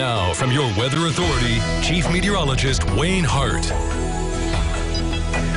Now, from your weather authority, Chief Meteorologist Wayne Hart.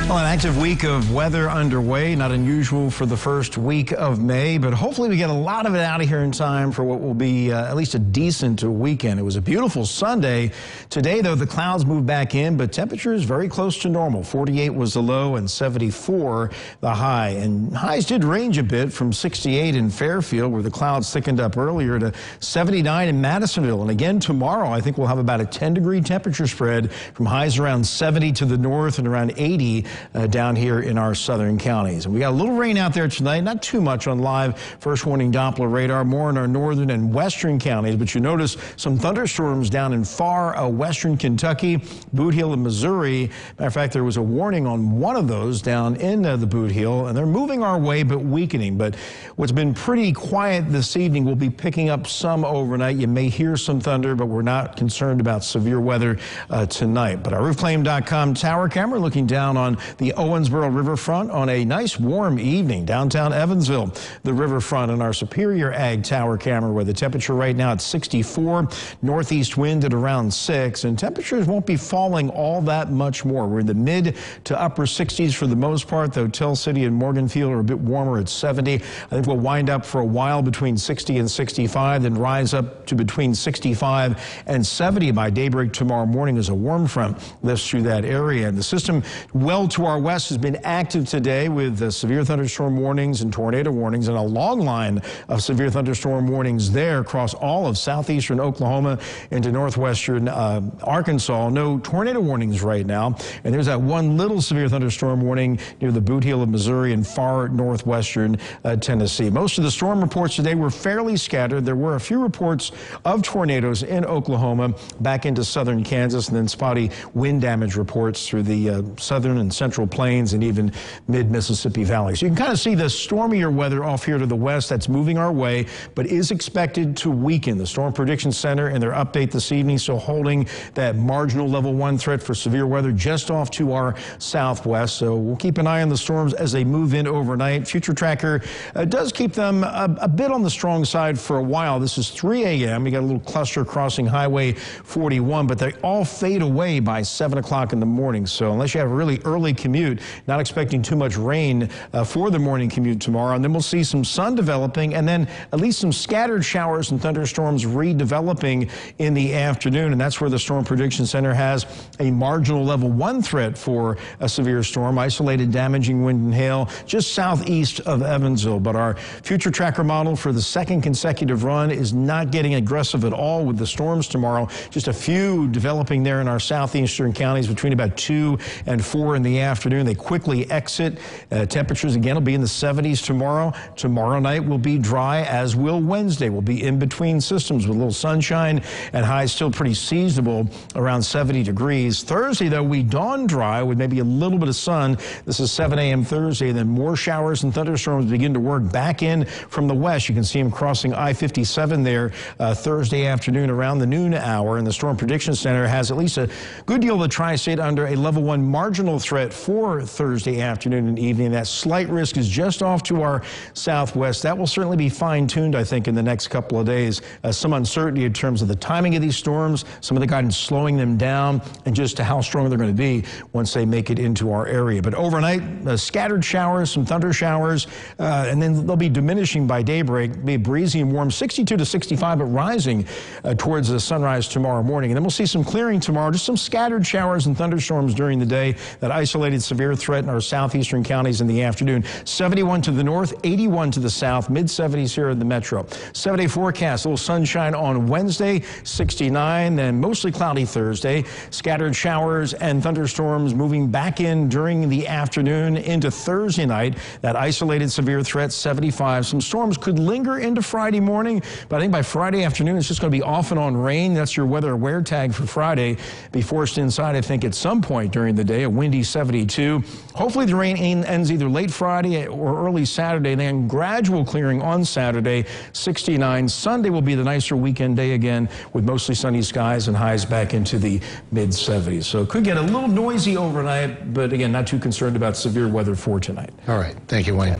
Well, an active week of weather underway, not unusual for the first week of May, but hopefully we get a lot of it out of here in time for what will be uh, at least a decent weekend. It was a beautiful Sunday. Today, though, the clouds moved back in, but temperatures very close to normal. 48 was the low and 74 the high. And highs did range a bit from 68 in Fairfield, where the clouds thickened up earlier, to 79 in Madisonville. And again, tomorrow, I think we'll have about a 10 degree temperature spread from highs around 70 to the north and around 80 uh, down here in our southern counties. We got a little rain out there tonight, not too much on live first warning Doppler radar, more in our northern and western counties. But you notice some thunderstorms down in far uh, western Kentucky, Boot Heel, and Missouri. Matter of fact, there was a warning on one of those down in uh, the Boot Heel, and they're moving our way but weakening. But what's been pretty quiet this evening will be picking up some overnight. You may hear some thunder, but we're not concerned about severe weather uh, tonight. But our roofclaim.com tower camera looking down on the Owensboro Riverfront on a nice warm evening. Downtown Evansville, the riverfront and our Superior Ag Tower camera where the temperature right now at 64, northeast wind at around 6, and temperatures won't be falling all that much more. We're in the mid to upper 60s for the most part, though Tell City and Morganfield are a bit warmer at 70. I think we'll wind up for a while between 60 and 65, then rise up to between 65 and 70 by daybreak tomorrow morning as a warm front lifts through that area. And the system well to our west has been active today with uh, severe thunderstorm warnings and tornado warnings and a long line of severe thunderstorm warnings there across all of southeastern Oklahoma into northwestern uh, Arkansas. No tornado warnings right now. And there's that one little severe thunderstorm warning near the boot heel of Missouri and far northwestern uh, Tennessee. Most of the storm reports today were fairly scattered. There were a few reports of tornadoes in Oklahoma back into southern Kansas and then spotty wind damage reports through the uh, southern and central plains and even mid-Mississippi Valley. So you can kind of see the stormier weather off here to the west that's moving our way, but is expected to weaken. The Storm Prediction Center in their update this evening still holding that marginal level one threat for severe weather just off to our southwest. So we'll keep an eye on the storms as they move in overnight. Future Tracker uh, does keep them a, a, bit on the strong side for a while. This is 3 a.m. You got a little cluster crossing Highway 41, but they all fade away by 7 o'clock in the morning. So unless you have a really early commute, not expecting too much rain uh, for the morning commute tomorrow. And then we'll see some sun developing and then at least some scattered showers and thunderstorms redeveloping in the afternoon. And that's where the Storm Prediction Center has a marginal level one threat for a severe storm, isolated damaging wind and hail just southeast of Evansville. But our future tracker model for the second consecutive run is not getting aggressive at all with the storms tomorrow. Just a few developing there in our southeastern counties between about 2 and 4 in the afternoon. They quickly exit. Uh, temperatures again will be in the 70s tomorrow. Tomorrow night will be dry, as will Wednesday. We'll be in between systems with a little sunshine and highs still pretty seasonable around 70 degrees. Thursday, though, we dawn dry with maybe a little bit of sun. This is 7 a.m. Thursday. Then more showers and thunderstorms begin to work back in from the west. You can see them crossing I-57 there uh, Thursday afternoon around the noon hour. And the Storm Prediction Center has at least a good deal of the tri-state under a level one marginal threat for Thursday afternoon and evening. That slight risk is just off to our southwest. That will certainly be fine-tuned, I think, in the next couple of days. Uh, some uncertainty in terms of the timing of these storms, some of the guidance slowing them down, and just to how strong they're going to be once they make it into our area. But overnight, uh, scattered showers, some thunder showers, uh, and then they'll be diminishing by daybreak. Be breezy and warm, 62 to 65, but rising uh, towards the sunrise tomorrow morning. And then we'll see some clearing tomorrow, just some scattered showers and thunderstorms during the day. That isolated severe threat in our southeastern counties in the afternoon. 71 to the north, 81 to the south, mid 70s here in the metro. Seven day forecast, a little sunshine on Wednesday, 69, then mostly cloudy Thursday. Scattered showers and thunderstorms moving back in during the afternoon into Thursday night. That isolated severe threat, 75. Some storms could linger into Friday morning, but I think by Friday afternoon it's just going to be off and on rain. That's your weather aware tag for Friday. Be forced inside, I think, at some point during the day. A windy 72. Hopefully the rain ends either late Friday or early Saturday, then gradual clearing on Saturday, 69. Sunday will be the nicer weekend day again with mostly sunny skies and highs back into the mid 70s. So it could get a little noisy overnight, but again, not too concerned about severe weather for tonight. All right. Thank you, Wayne.